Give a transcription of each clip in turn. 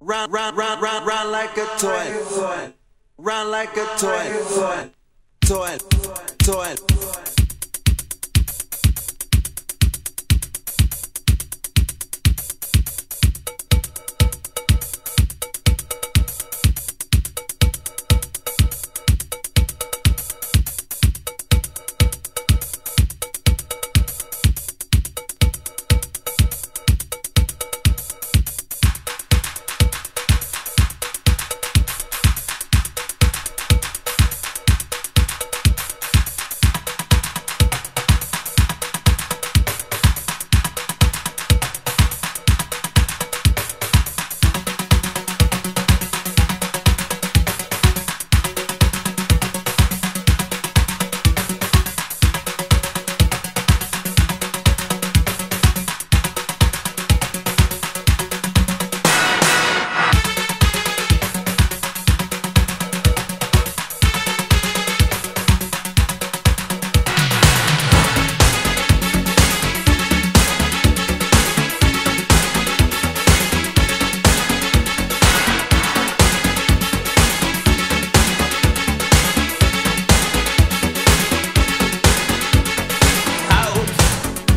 Run, run, run, run, run like a toy. Run like a toy. Toy, toy.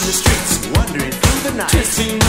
in the streets, wandering through the night. Chasing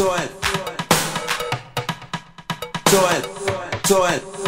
toy, toy, toy,